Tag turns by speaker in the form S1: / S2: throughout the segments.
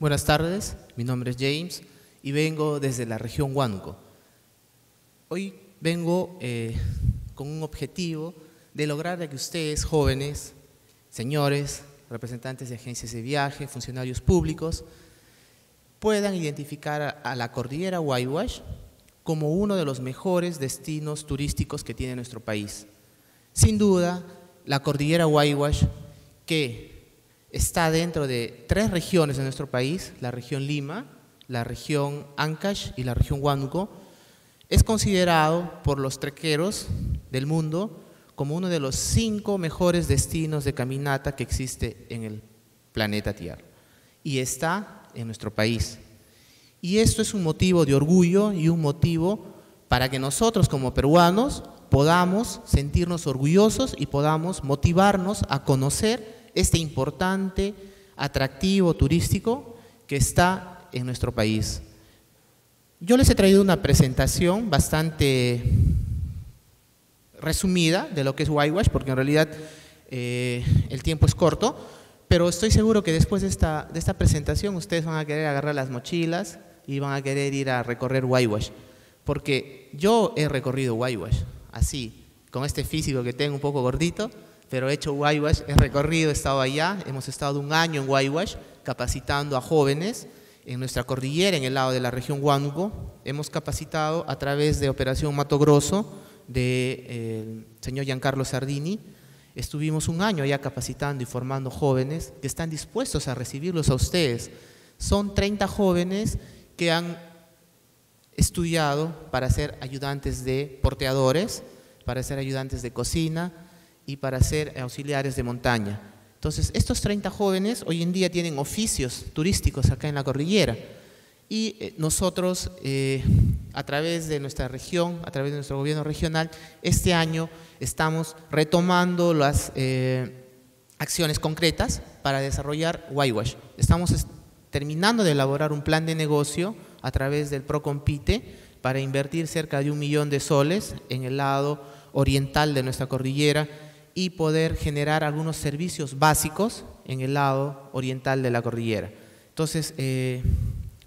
S1: Buenas tardes, mi nombre es James y vengo desde la región Huánuco. Hoy vengo eh, con un objetivo de lograr que ustedes, jóvenes, señores, representantes de agencias de viaje, funcionarios públicos, puedan identificar a la cordillera Huayhuash como uno de los mejores destinos turísticos que tiene nuestro país. Sin duda, la cordillera Huayhuash, que está dentro de tres regiones de nuestro país, la región Lima, la región Ancash y la región Huánuco, es considerado por los trequeros del mundo como uno de los cinco mejores destinos de caminata que existe en el planeta Tierra. Y está en nuestro país. Y esto es un motivo de orgullo y un motivo para que nosotros como peruanos podamos sentirnos orgullosos y podamos motivarnos a conocer este importante atractivo turístico que está en nuestro país. Yo les he traído una presentación bastante resumida de lo que es Whitewash, porque en realidad eh, el tiempo es corto, pero estoy seguro que después de esta, de esta presentación ustedes van a querer agarrar las mochilas y van a querer ir a recorrer Whitewash, porque yo he recorrido Whitewash, así, con este físico que tengo un poco gordito, pero he hecho Whitewash, he recorrido, he estado allá, hemos estado un año en Whitewash capacitando a jóvenes en nuestra cordillera, en el lado de la región Huánuco, hemos capacitado a través de Operación Mato Grosso, del de, eh, señor Giancarlo Sardini. Estuvimos un año ya capacitando y formando jóvenes que están dispuestos a recibirlos a ustedes. Son 30 jóvenes que han estudiado para ser ayudantes de porteadores, para ser ayudantes de cocina y para ser auxiliares de montaña. Entonces, estos 30 jóvenes hoy en día tienen oficios turísticos acá en la cordillera y eh, nosotros, eh, a través de nuestra región, a través de nuestro gobierno regional, este año estamos retomando las eh, acciones concretas para desarrollar Whitewash. Estamos terminando de elaborar un plan de negocio a través del Procompite para invertir cerca de un millón de soles en el lado oriental de nuestra cordillera y poder generar algunos servicios básicos en el lado oriental de la cordillera. Entonces,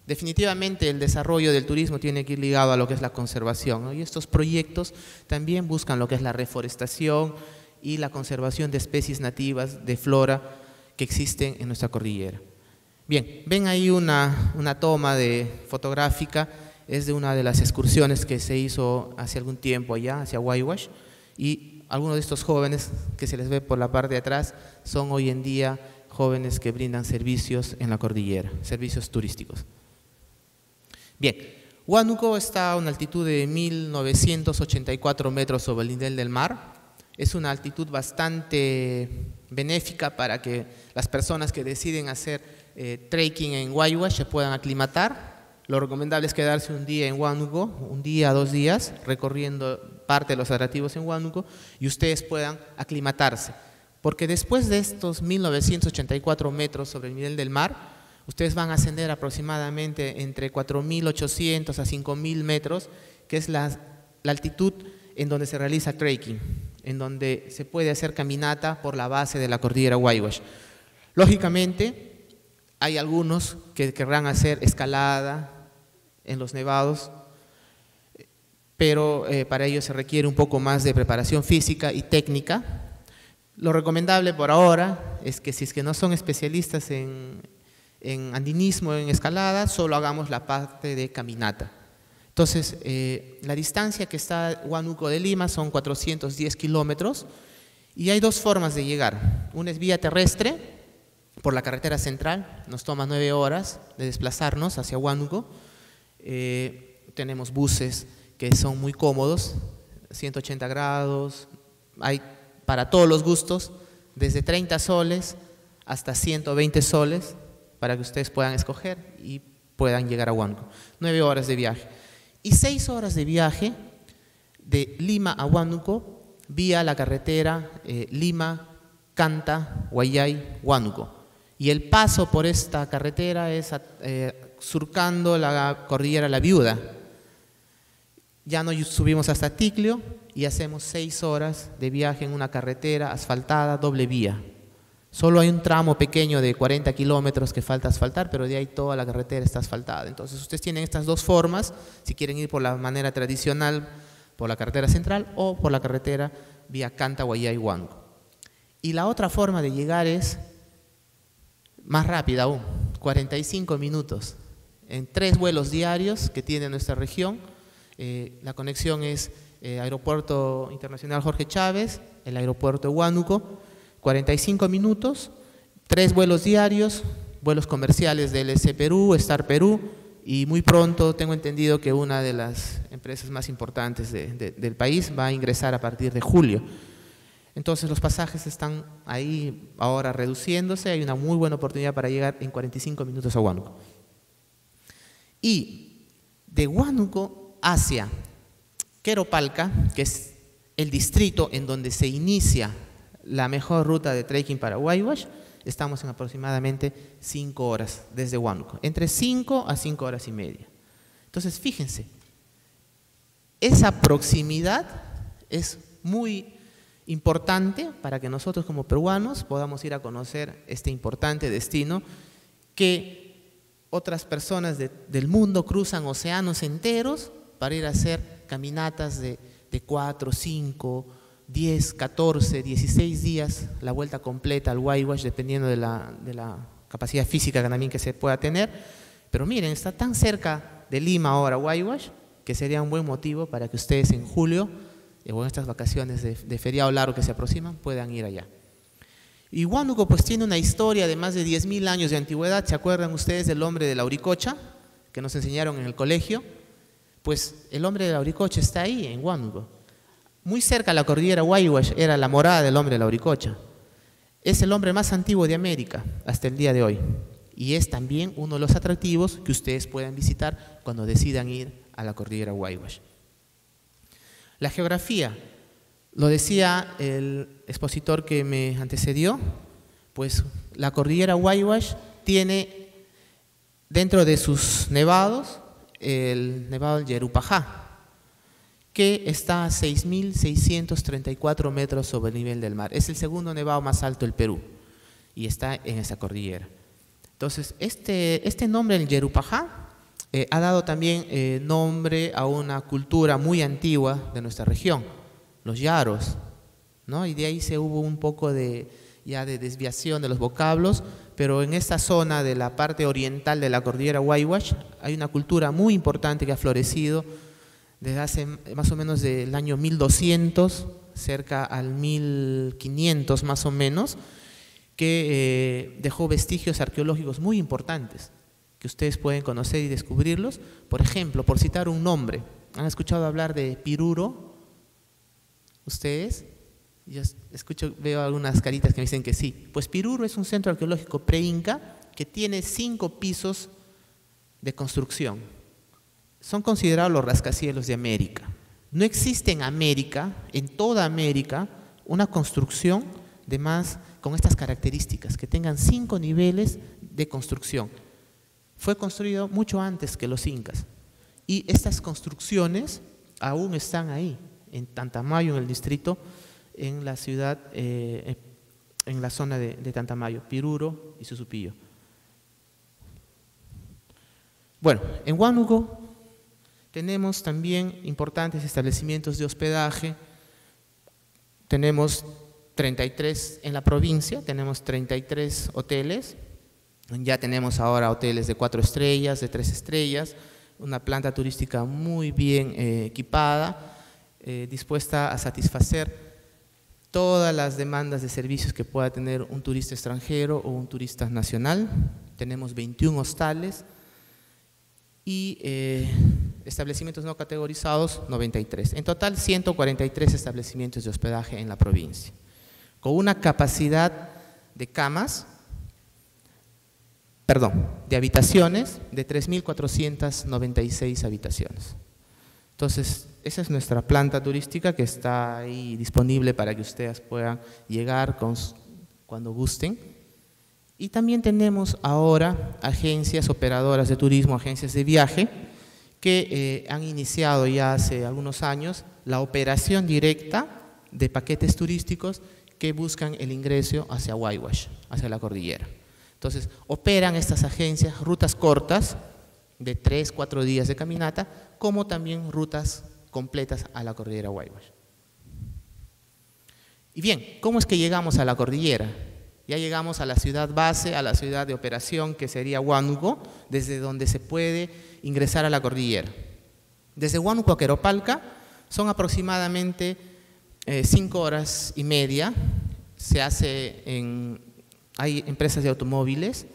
S1: Definitivamente el desarrollo del turismo tiene que ir ligado a lo que es la conservación y estos proyectos también buscan lo que es la reforestación y la conservación de especies nativas de flora que existen en nuestra cordillera. Bien, ven ahí una, una toma de fotográfica, es de una de las excursiones que se hizo hace algún tiempo allá, hacia Waiwash, y algunos de estos jóvenes que se les ve por la parte de atrás son hoy en día jóvenes que brindan servicios en la cordillera, servicios turísticos. Bien, Huánuco está a una altitud de 1984 metros sobre el nivel del mar. Es una altitud bastante benéfica para que las personas que deciden hacer eh, trekking en Huayhuash se puedan aclimatar. Lo recomendable es quedarse un día en Huánuco, un día, dos días, recorriendo parte de los atractivos en Huánuco y ustedes puedan aclimatarse. Porque después de estos 1984 metros sobre el nivel del mar, ustedes van a ascender aproximadamente entre 4.800 a 5.000 metros, que es la, altitud en donde se realiza trekking, en donde se puede hacer caminata por la base de la cordillera Huayhuash. Lógicamente, hay algunos que querrán hacer escalada en los nevados, pero eh, para ello se requiere un poco más de preparación física y técnica. Lo recomendable por ahora es que si es que no son especialistas en, en andinismo, en escalada, solo hagamos la parte de caminata. Entonces, eh, la distancia que está Huánuco de Lima son 410 kilómetros y hay dos formas de llegar. Una es vía terrestre, por la carretera central, nos toma nueve horas de desplazarnos hacia Huánuco. Eh, tenemos buses que son muy cómodos, 180 grados, hay para todos los gustos, desde 30 soles hasta 120 soles, para que ustedes puedan escoger y puedan llegar a Huánuco. Nueve horas de viaje. Y seis horas de viaje de Lima a Huánuco vía la carretera eh, Lima, Canta, Guayay, Huánuco. Y el paso por esta carretera es eh, surcando la cordillera La Viuda. Ya nos subimos hasta Ticlio y hacemos seis horas de viaje en una carretera asfaltada doble vía. Solo hay un tramo pequeño de 40 kilómetros que falta asfaltar, pero de ahí toda la carretera está asfaltada. Entonces ustedes tienen estas dos formas, si quieren ir por la manera tradicional, por la carretera central o por la carretera vía Canta, y Huánuco. Y la otra forma de llegar es más rápida aún, 45 minutos, en tres vuelos diarios que tiene nuestra región. Eh, la conexión es eh, Aeropuerto Internacional Jorge Chávez, el aeropuerto Huánuco, 45 minutos, tres vuelos diarios, vuelos comerciales del S Perú, Star Perú, y muy pronto tengo entendido que una de las empresas más importantes del país va a ingresar a partir de julio. Entonces los pasajes están ahí ahora reduciéndose, hay una muy buena oportunidad para llegar en 45 minutos a Huánuco. Y de Huánuco hacia Queropalca, que es el distrito en donde se inicia la mejor ruta de trekking para Huayhuash, estamos en aproximadamente 5 horas desde Huánuco, entre 5 a 5 horas y media. Entonces, fíjense, esa proximidad es muy importante para que nosotros como peruanos podamos ir a conocer este importante destino que otras personas del mundo cruzan océanos enteros para ir a hacer caminatas de, de 4, 5, 10, 14, 16 días, la vuelta completa al Waiwash, dependiendo de la, de capacidad física también que se pueda tener. Pero miren, está tan cerca de Lima ahora, Waiwash, que sería un buen motivo para que ustedes en julio o en estas vacaciones de, feriado largo que se aproximan, puedan ir allá. Y Huánuco pues tiene una historia de más de 10.000 años de antigüedad. ¿Se acuerdan ustedes del hombre de la Uricocha que nos enseñaron en el colegio? Pues el hombre de la Uricocha está ahí, en Huánuco. Muy cerca a la cordillera Huayhuash era la morada del hombre de la Uricocha. Es el hombre más antiguo de América hasta el día de hoy. Y es también uno de los atractivos que ustedes pueden visitar cuando decidan ir a la cordillera Huayhuash. La geografía, lo decía el expositor que me antecedió, pues la cordillera Huayhuash tiene dentro de sus nevados el nevado del Yerupajá, que está a 6.634 metros sobre el nivel del mar. Es el segundo nevado más alto del Perú y está en esa cordillera. Entonces, este, este nombre, el Yerupajá, eh, ha dado también eh, nombre a una cultura muy antigua de nuestra región, los yaros, ¿no? y de ahí se hubo un poco de, ya de desviación de los vocablos, pero en esta zona de la parte oriental de la cordillera Huayhuash hay una cultura muy importante que ha florecido desde hace más o menos del año 1200, cerca al 1500 más o menos, que eh, dejó vestigios arqueológicos muy importantes que ustedes pueden conocer y descubrirlos. Por ejemplo, por citar un nombre, ¿han escuchado hablar de Piruro? ¿Ustedes? Yo escucho, veo algunas caritas que me dicen que sí. Pues Piruro es un centro arqueológico pre-inca que tiene cinco pisos de construcción. Son considerados los rascacielos de América. No existe en América, en toda América, una construcción de más con estas características, que tengan cinco niveles de construcción fue construido mucho antes que los incas. Y estas construcciones aún están ahí, en Tantamayo, en el distrito, en la ciudad, eh, en la zona de, Tantamayo, Piruro y Susupillo. Bueno, en Huánuco tenemos también importantes establecimientos de hospedaje. Tenemos 33 en la provincia, tenemos 33 hoteles, ya tenemos ahora hoteles de cuatro estrellas, de tres estrellas, una planta turística muy bien eh, equipada, eh, dispuesta a satisfacer todas las demandas de servicios que pueda tener un turista extranjero o un turista nacional. Tenemos 21 hostales y eh, establecimientos no categorizados 93. En total 143 establecimientos de hospedaje en la provincia, con una capacidad de camas perdón, de habitaciones de 3.496 habitaciones. Entonces, esa es nuestra planta turística que está ahí disponible para que ustedes puedan llegar cuando gusten. Y también tenemos ahora agencias operadoras de turismo, agencias de viaje, que eh, han iniciado ya hace algunos años la operación directa de paquetes turísticos que buscan el ingreso hacia Huayhuash, hacia la cordillera. Entonces, operan estas agencias rutas cortas de tres, cuatro días de caminata, como también rutas completas a la cordillera Huayhuash. Y bien, ¿cómo es que llegamos a la cordillera? Ya llegamos a la ciudad base, a la ciudad de operación que sería Huánuco, desde donde se puede ingresar a la cordillera. Desde Huánuco a Queropalca son aproximadamente eh, cinco horas y media. Se hace en, hay empresas de automóviles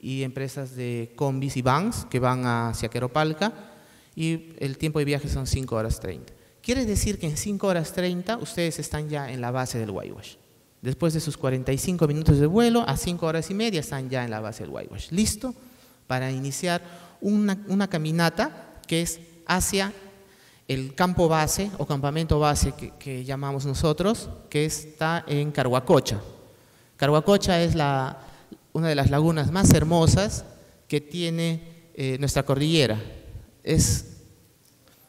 S1: y empresas de combis y vans que van hacia Queropalca y el tiempo de viaje son cinco horas 30. Quiere decir que en 5 horas 30 ustedes están ya en la base del Waiwash. Después de sus 45 minutos de vuelo, a 5 horas y media están ya en la base del Waiwash. ¿Listo? Para iniciar una, caminata que es hacia el campo base o campamento base que, llamamos nosotros, que está en Carhuacocha. Carhuacocha es la, una de las lagunas más hermosas que tiene eh, nuestra cordillera. Es,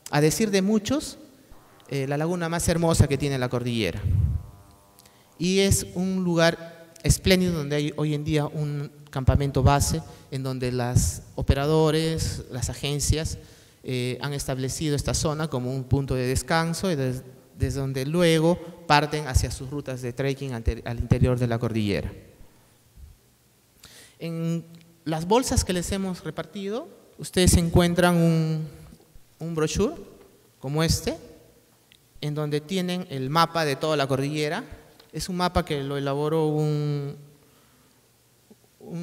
S1: a decir de muchos, eh, la laguna más hermosa que tiene la cordillera. Y es un lugar espléndido donde hay hoy en día un campamento base en donde los operadores, las agencias eh, han establecido esta zona como un punto de descanso y desde, donde luego parten hacia sus rutas de trekking al interior de la cordillera. En las bolsas que les hemos repartido, ustedes encuentran un, un brochure como este, en donde tienen el mapa de toda la cordillera. Es un mapa que lo elaboró un,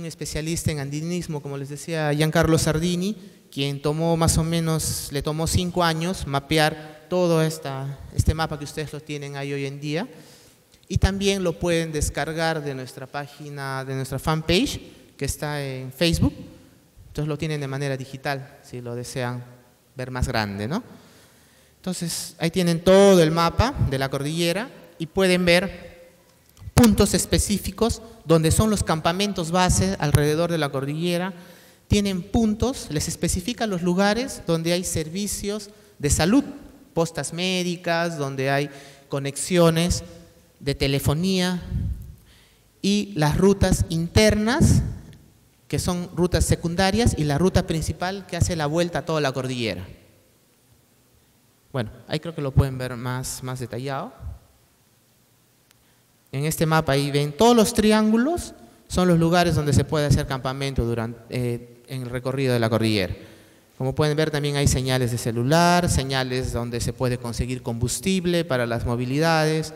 S1: especialista en andinismo, como les decía, Giancarlo Sardini, quien tomó más o menos, le tomó cinco años mapear todo esta, este mapa que ustedes lo tienen ahí hoy en día. Y también lo pueden descargar de nuestra página, de nuestra fanpage, que está en Facebook. Entonces lo tienen de manera digital, si lo desean ver más grande, ¿no? Entonces, ahí tienen todo el mapa de la cordillera y pueden ver puntos específicos donde son los campamentos base alrededor de la cordillera. Tienen puntos, les especifican los lugares donde hay servicios de salud, postas médicas, donde hay conexiones de telefonía y las rutas internas, que son rutas secundarias, y la ruta principal que hace la vuelta a toda la cordillera. Bueno, ahí creo que lo pueden ver más, más detallado. En este mapa ahí ven todos los triángulos, son los lugares donde se puede hacer campamento durante, eh, en el recorrido de la cordillera. Como pueden ver también hay señales de celular, señales donde se puede conseguir combustible para las movilidades,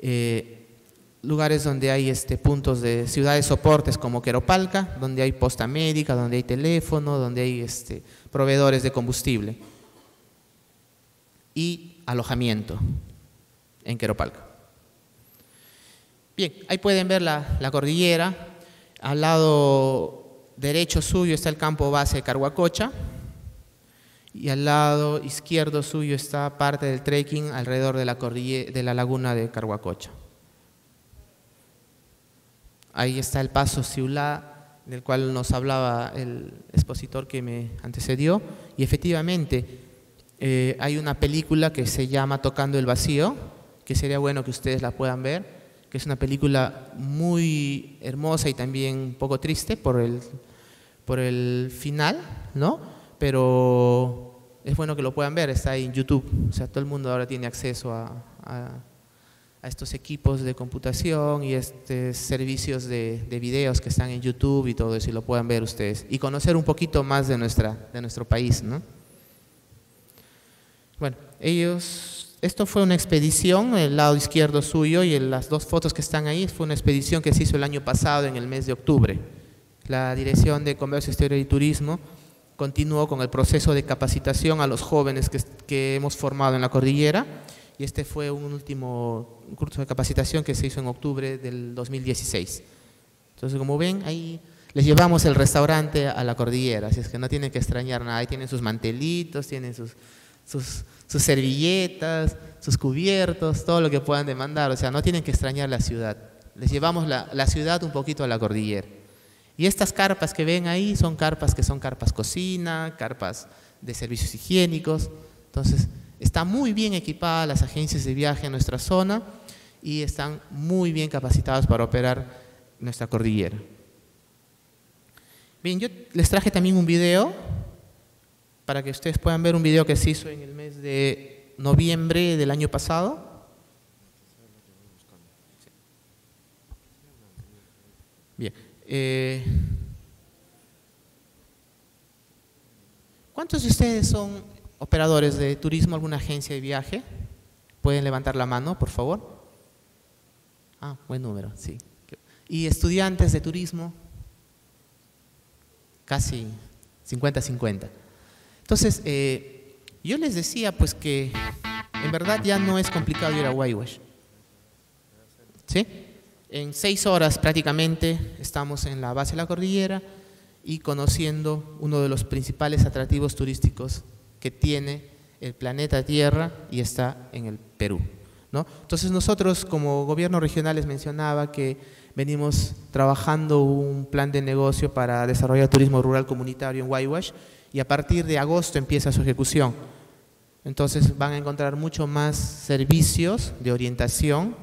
S1: eh, lugares donde hay este, puntos de ciudades soportes como Queropalca, donde hay posta médica, donde hay teléfono, donde hay este, proveedores de combustible y alojamiento en Queropalca. Bien, ahí pueden ver la, cordillera. Al lado derecho suyo está el campo base de Carhuacocha y al lado izquierdo suyo está parte del trekking alrededor de la, de la laguna de Carhuacocha. Ahí está el paso Ciulá, del cual nos hablaba el expositor que me antecedió, y efectivamente eh, hay una película que se llama Tocando el Vacío, que sería bueno que ustedes la puedan ver, que es una película muy hermosa y también un poco triste por el, por el final, ¿no? Pero es bueno que lo puedan ver, está ahí en YouTube, o sea, todo el mundo ahora tiene acceso a, estos equipos de computación y estos servicios de, de, videos que están en YouTube y todo eso, y lo puedan ver ustedes, y conocer un poquito más de, nuestra, de nuestro país, ¿no? Bueno, ellos, esto fue una expedición, el lado izquierdo suyo y las dos fotos que están ahí, fue una expedición que se hizo el año pasado en el mes de octubre. La Dirección de Comercio Exterior y Turismo continuó con el proceso de capacitación a los jóvenes que, que hemos formado en la cordillera y este fue un último curso de capacitación que se hizo en octubre del 2016. Entonces, como ven, ahí les llevamos el restaurante a la cordillera, así es que no tienen que extrañar nada, ahí tienen sus mantelitos, tienen sus sus, servilletas, sus cubiertos, todo lo que puedan demandar. O sea, no tienen que extrañar la ciudad. Les llevamos la, la ciudad un poquito a la cordillera. Y estas carpas que ven ahí son carpas que son carpas cocina, carpas de servicios higiénicos. Entonces, está muy bien equipada las agencias de viaje en nuestra zona y están muy bien capacitados para operar nuestra cordillera. Bien, yo les traje también un video para que ustedes puedan ver un video que se hizo en el mes de noviembre del año pasado. Bien. Eh, ¿Cuántos de ustedes son operadores de turismo, alguna agencia de viaje? ¿Pueden levantar la mano, por favor? Ah, buen número, sí. ¿Y estudiantes de turismo? Casi 50-50. Entonces, eh, yo les decía pues que en verdad ya no es complicado ir a Waiwash. ¿Sí? En seis horas prácticamente estamos en la base de la cordillera y conociendo uno de los principales atractivos turísticos que tiene el planeta Tierra y está en el Perú. ¿no? Entonces nosotros como gobierno regional les mencionaba que venimos trabajando un plan de negocio para desarrollar turismo rural comunitario en Waiwash y a partir de agosto empieza su ejecución. Entonces van a encontrar mucho más servicios de orientación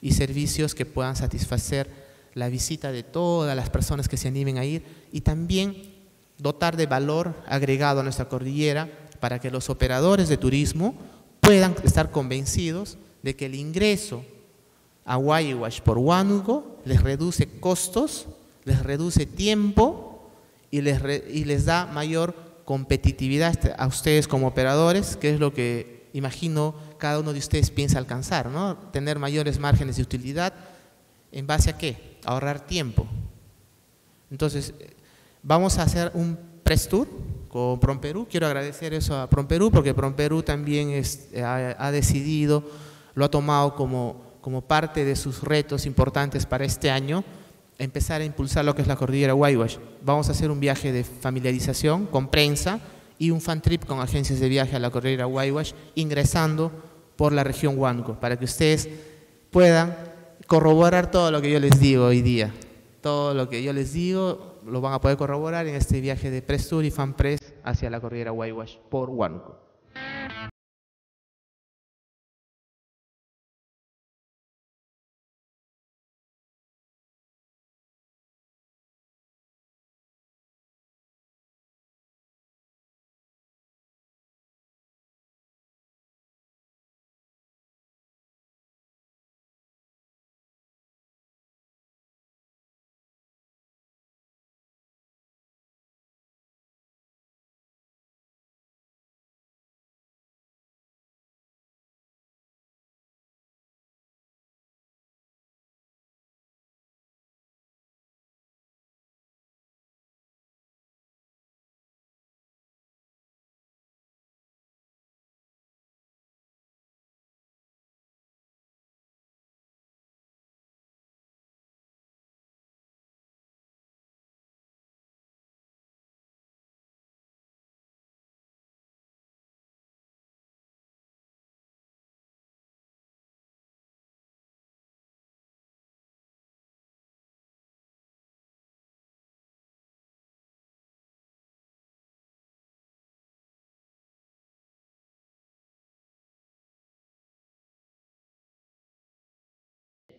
S1: y servicios que puedan satisfacer la visita de todas las personas que se animen a ir y también dotar de valor agregado a nuestra cordillera para que los operadores de turismo puedan estar convencidos de que el ingreso a Guaywash por Huánuco les reduce costos, les reduce tiempo y les, y les da mayor competitividad a ustedes como operadores, que es lo que imagino cada uno de ustedes piensa alcanzar, ¿no? Tener mayores márgenes de utilidad, ¿en base a qué? Ahorrar tiempo. Entonces, vamos a hacer un press tour con PromPerú. Quiero agradecer eso a PromPerú porque PromPerú también ha, decidido, lo ha tomado como, como parte de sus retos importantes para este año, empezar a impulsar lo que es la cordillera Waiwash. Vamos a hacer un viaje de familiarización con prensa y un fan trip con agencias de viaje a la cordillera Waiwash, ingresando por la región Huánuco, para que ustedes puedan corroborar todo lo que yo les digo hoy día. Todo lo que yo les digo lo van a poder corroborar en este viaje de Press Tour y Fan Press hacia la cordillera Waiwash por Huánuco.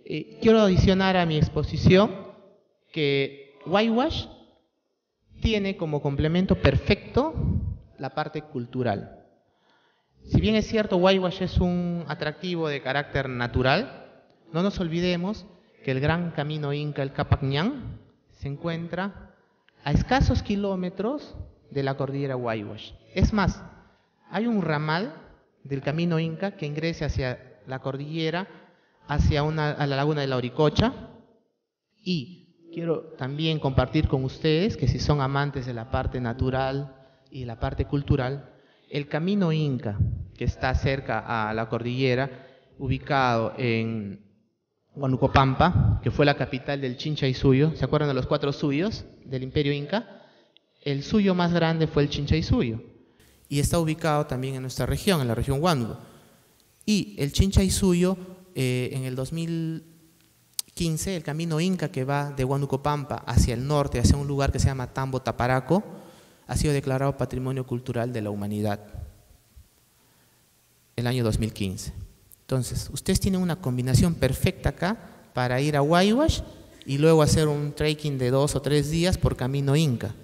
S1: Eh, quiero adicionar a mi exposición que Whitewash tiene como complemento perfecto la parte cultural. Si bien es cierto, Whitewash es un atractivo de carácter natural, no nos olvidemos que el gran camino inca, el Capacñán, se encuentra a escasos kilómetros de la cordillera Whitewash. Es más, hay un ramal del camino inca que ingresa hacia la cordillera hacia una, a la laguna de la Oricocha y quiero también compartir con ustedes que si son amantes de la parte natural y la parte cultural, el camino inca que está cerca a la cordillera, ubicado en Huanucopampa, que fue la capital del Chincha y Suyo, ¿se acuerdan de los cuatro suyos del imperio inca? El suyo más grande fue el Chincha y Suyo y está ubicado también en nuestra región, en la región Huánuco. Y el Chincha y Suyo eh, en el 2015 el camino Inca que va de Huanucopampa hacia el norte, hacia un lugar que se llama Tambo Taparaco, ha sido declarado Patrimonio Cultural de la Humanidad el año 2015. Entonces, ustedes tienen una combinación perfecta acá para ir a Waiwash y luego hacer un trekking de dos o tres días por camino Inca.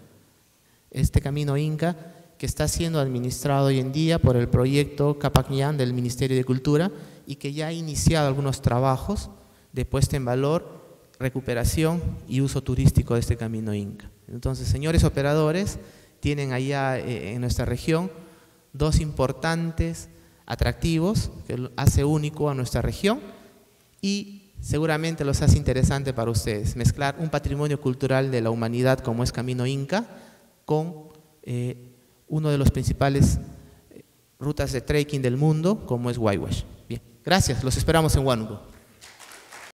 S1: Este camino Inca que está siendo administrado hoy en día por el proyecto Capacñán del Ministerio de Cultura y que ya ha iniciado algunos trabajos de puesta en valor, recuperación y uso turístico de este camino Inca. Entonces, señores operadores, tienen allá eh, en nuestra región dos importantes atractivos que hace único a nuestra región y seguramente los hace interesante para ustedes, mezclar un patrimonio cultural de la humanidad como es Camino Inca con eh, uno de los principales eh, rutas de trekking del mundo como es Waiwash. Bien, gracias, los esperamos en Huánuco.